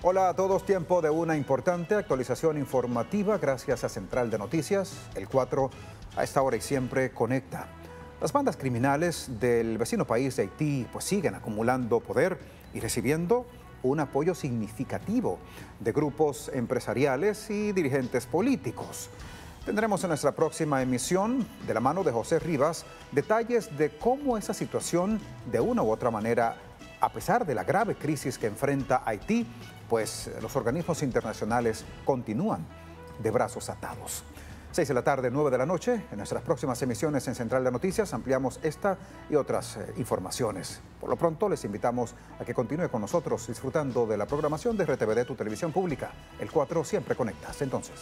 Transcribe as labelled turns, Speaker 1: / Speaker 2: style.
Speaker 1: Hola a todos, tiempo de una importante actualización informativa gracias a Central de Noticias. El 4 a esta hora y siempre conecta. Las bandas criminales del vecino país de Haití pues siguen acumulando poder y recibiendo un apoyo significativo de grupos empresariales y dirigentes políticos. Tendremos en nuestra próxima emisión, de la mano de José Rivas, detalles de cómo esa situación, de una u otra manera, a pesar de la grave crisis que enfrenta Haití, pues los organismos internacionales continúan de brazos atados. 6 de la tarde, 9 de la noche, en nuestras próximas emisiones en Central de Noticias ampliamos esta y otras eh, informaciones. Por lo pronto les invitamos a que continúe con nosotros disfrutando de la programación de RTVD, tu televisión pública. El 4 siempre conectas. Entonces.